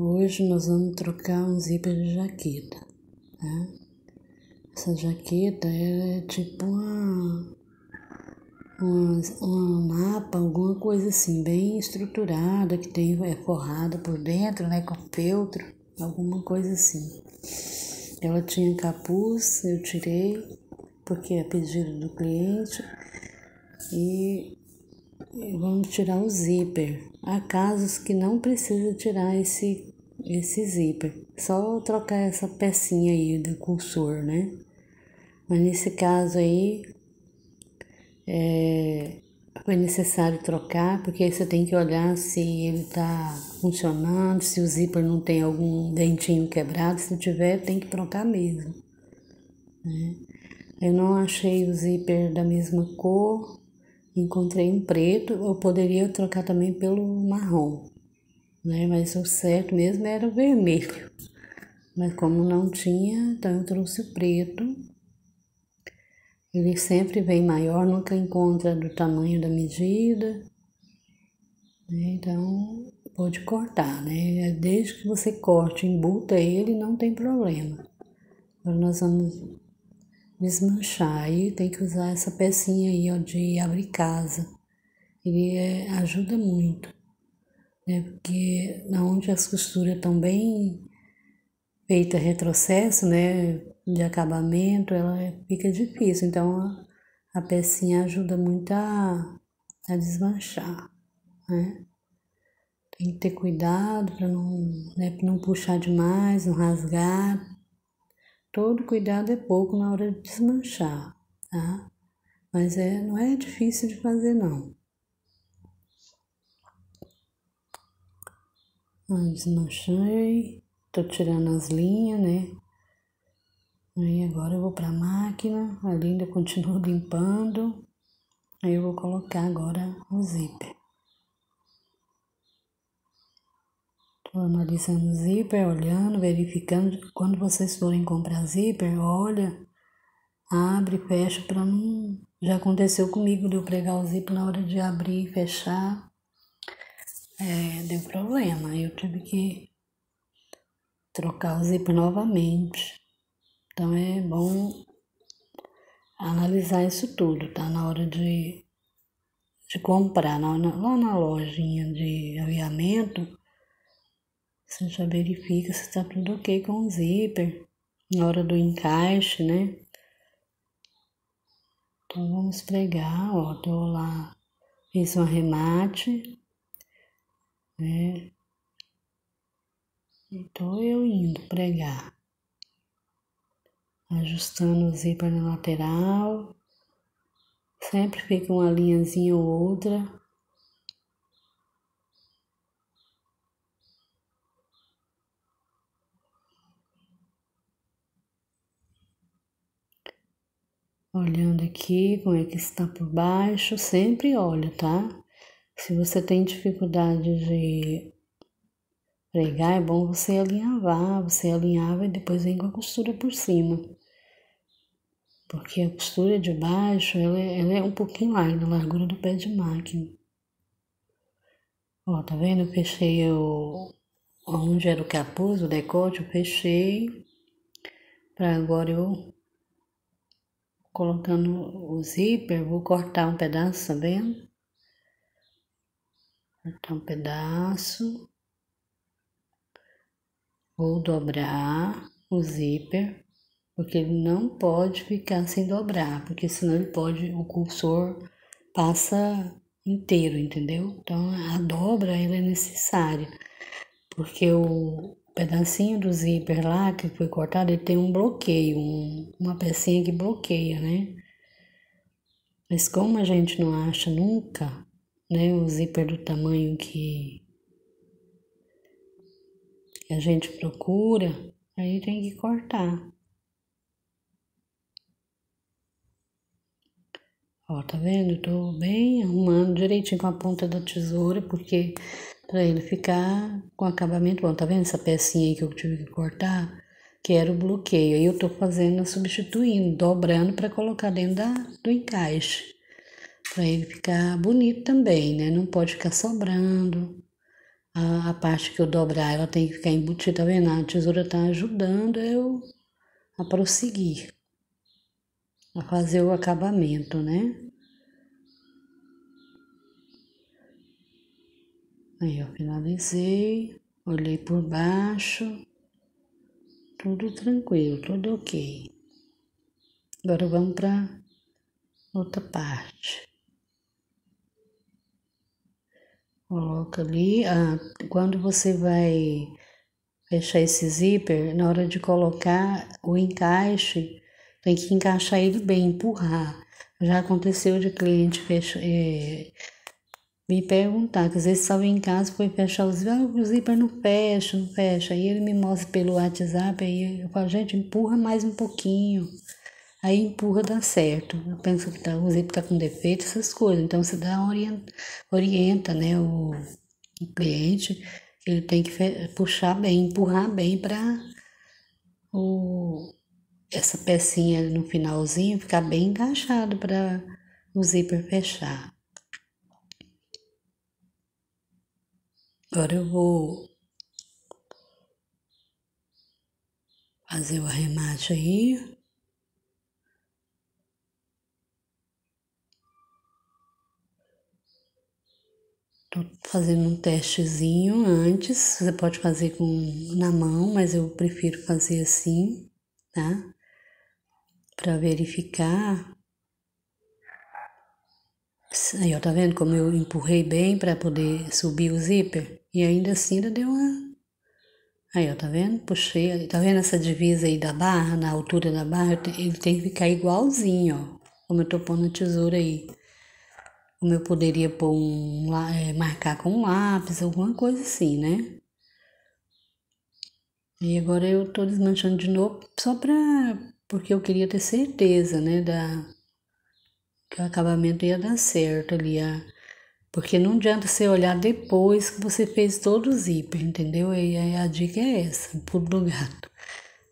Hoje nós vamos trocar um zíper de jaqueta, tá? Essa jaqueta é tipo uma, uma, uma mapa, alguma coisa assim, bem estruturada, que tem, é forrada por dentro, né, com feltro, alguma coisa assim. Ela tinha capuz, eu tirei, porque é pedido do cliente, e vamos tirar o zíper. Há casos que não precisa tirar esse, esse zíper, só trocar essa pecinha aí do cursor, né? Mas nesse caso aí é, foi necessário trocar, porque você tem que olhar se ele está funcionando, se o zíper não tem algum dentinho quebrado, se tiver tem que trocar mesmo. Né? Eu não achei o zíper da mesma cor, encontrei um preto, eu poderia trocar também pelo marrom, né? Mas o certo mesmo era o vermelho. Mas como não tinha, então eu trouxe o preto. Ele sempre vem maior, nunca encontra do tamanho da medida. Né? Então, pode cortar, né? Desde que você corte, embuta ele, não tem problema. Agora nós vamos desmanchar. Aí tem que usar essa pecinha aí, ó, de abrir casa. Ele é, ajuda muito, né? Porque na onde as costuras estão bem feita retrocesso, né, de acabamento, ela fica difícil. Então a, a pecinha ajuda muito a, a desmanchar, né? Tem que ter cuidado para não, né, não puxar demais, não rasgar, Todo cuidado é pouco na hora de desmanchar, tá? Mas é, não é difícil de fazer, não. Desmanchei, tô tirando as linhas, né? Aí agora eu vou pra máquina, ali ainda continuo limpando. Aí eu vou colocar agora o zíper. Estou analisando o zíper, olhando, verificando. Quando vocês forem comprar zíper, olha, abre, fecha para não. Já aconteceu comigo de eu pregar o zíper na hora de abrir e fechar. É, deu problema. Eu tive que trocar o zíper novamente. Então é bom analisar isso tudo, tá? Na hora de, de comprar, lá na, lá na lojinha de aviamento você já verifica se está tudo ok com o zíper na hora do encaixe, né? Então vamos pregar, ó, tô lá, fiz um arremate, né? Então eu indo pregar, ajustando o zíper na lateral, sempre fica uma linhazinha ou outra olhando aqui como é que está por baixo, sempre olha, tá? Se você tem dificuldade de pregar, é bom você alinhavar, você alinhava e depois vem com a costura por cima. Porque a costura de baixo, ela é, ela é um pouquinho larga, a largura do pé de máquina. Ó, tá vendo? Eu fechei o, onde era o capuz, o decote, eu fechei. Para agora eu colocando o zíper, vou cortar um pedaço, tá vendo? Cortar um pedaço. Vou dobrar o zíper, porque ele não pode ficar sem dobrar, porque senão ele pode, o cursor passa inteiro, entendeu? Então a dobra ela é necessária, porque o, pedacinho do zíper lá que foi cortado, ele tem um bloqueio, um, uma pecinha que bloqueia, né? Mas como a gente não acha nunca, né, o zíper do tamanho que, a gente procura, aí tem que cortar. Ó, tá vendo? Eu tô bem arrumando direitinho com a ponta da tesoura, porque para ele ficar com acabamento bom. Tá vendo essa pecinha aí que eu tive que cortar? Que era o bloqueio. Aí eu tô fazendo, substituindo, dobrando para colocar dentro da, do encaixe. Para ele ficar bonito também, né? Não pode ficar sobrando. a, a parte que eu dobrar, ela tem que ficar embutida, tá vendo? A tesoura tá ajudando eu a prosseguir, a fazer o acabamento, né? Aí eu finalizei, olhei por baixo, tudo tranquilo, tudo ok. Agora vamos para outra parte. Coloca ali, ah, quando você vai fechar esse zíper, na hora de colocar o encaixe, tem que encaixar ele bem, empurrar. Já aconteceu de cliente fecha, é, me perguntar, que às vezes estava em casa, foi fechar os zíper, ah, o zíper não fecha, não fecha. Aí ele me mostra pelo WhatsApp, aí eu falo, gente, empurra mais um pouquinho. Aí empurra, dá certo. Eu penso que tá, o zíper tá com defeito, essas coisas. Então você dá orienta, orienta né, o, o cliente, ele tem que puxar bem, empurrar bem para o essa pecinha no finalzinho ficar bem encaixado para o zíper fechar. Agora eu vou fazer o arremate aí. Tô fazendo um testezinho antes. Você pode fazer com na mão, mas eu prefiro fazer assim, tá? Para verificar Aí, ó, tá vendo como eu empurrei bem para poder subir o zíper? E ainda assim ainda deu uma... Aí, ó, tá vendo? Puxei, tá vendo essa divisa aí da barra, na altura da barra? Ele tem que ficar igualzinho, ó. Como eu tô pondo a tesoura aí. Como eu poderia pôr um, é, marcar com um lápis, alguma coisa assim, né? E agora eu tô desmanchando de novo, só pra... Porque eu queria ter certeza, né, da que o acabamento ia dar certo ali, a, porque não adianta você olhar depois que você fez todo o zíper, entendeu? E aí a dica é essa, pulo do gato.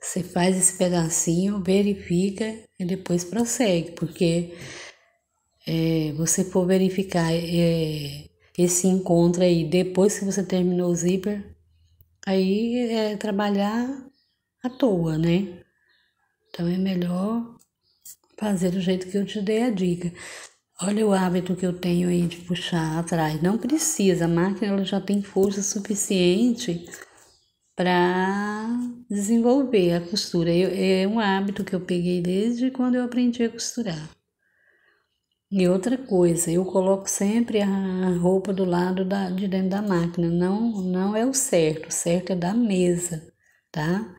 Você faz esse pedacinho, verifica e depois prossegue, porque é, você for verificar é, esse encontro aí depois que você terminou o zíper, aí é trabalhar à toa, né? Então é melhor fazer do jeito que eu te dei a dica. Olha o hábito que eu tenho aí de puxar atrás. Não precisa, a máquina ela já tem força suficiente para desenvolver a costura. Eu, é um hábito que eu peguei desde quando eu aprendi a costurar. E outra coisa, eu coloco sempre a roupa do lado da, de dentro da máquina. Não, não é o certo, o certo é da mesa, tá?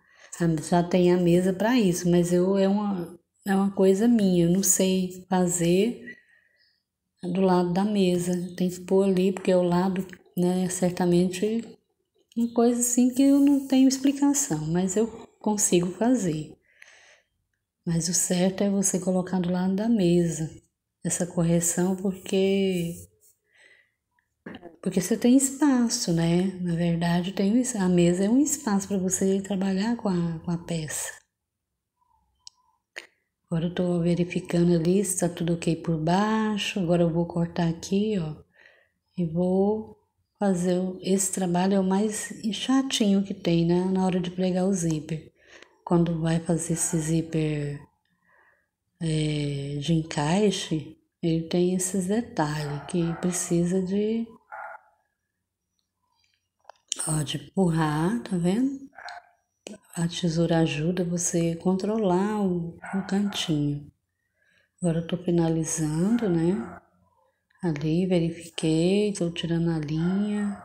Já tem a mesa para isso, mas eu é uma, é uma coisa minha, eu não sei fazer do lado da mesa. Tem que pôr ali, porque é o lado, né, certamente uma coisa assim que eu não tenho explicação, mas eu consigo fazer. Mas o certo é você colocar do lado da mesa essa correção, porque porque você tem espaço, né? Na verdade, tem a mesa é um espaço para você trabalhar com a, com a peça. Agora eu tô verificando ali se tá tudo ok por baixo. Agora eu vou cortar aqui, ó. E vou fazer esse trabalho é o mais chatinho que tem, né? Na hora de pregar o zíper. Quando vai fazer esse zíper é, de encaixe, ele tem esses detalhes que precisa de, ó, de empurrar, tá vendo? A tesoura ajuda você a controlar o, o cantinho. Agora eu tô finalizando, né? Ali, verifiquei, tô tirando a linha.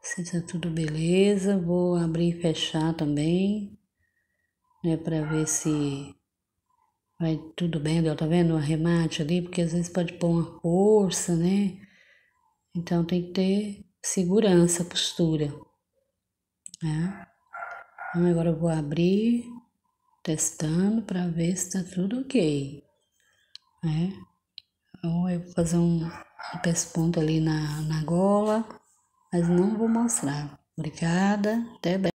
Se tá tudo beleza, vou abrir e fechar também, né? Pra ver se vai tudo bem, tá vendo o arremate ali? Porque às vezes pode pôr uma força, né? Então tem que ter segurança, postura, né? Então, agora eu vou abrir, testando para ver se está tudo ok. Né? Então, eu vou fazer um, um pesponto ali na, na gola, mas não vou mostrar. Obrigada, até bem.